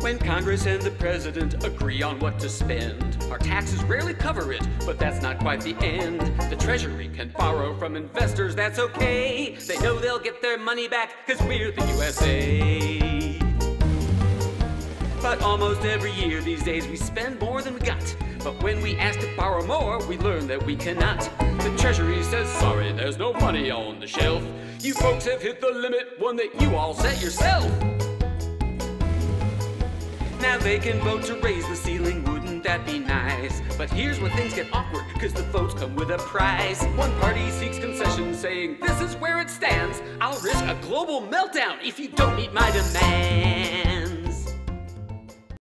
When Congress and the President agree on what to spend, our taxes rarely cover it, but that's not quite the end. The Treasury can borrow from investors, that's okay. They know they'll get their money back, cause we're the USA. But almost every year these days we spend more than we got. But when we ask to borrow more, we learn that we cannot. The Treasury says, sorry, there's no money on the shelf. You folks have hit the limit, one that you all set yourself. Can vote to raise the ceiling, wouldn't that be nice? But here's where things get awkward, cause the votes come with a price. One party seeks concessions, saying, This is where it stands. I'll risk a global meltdown if you don't meet my demands.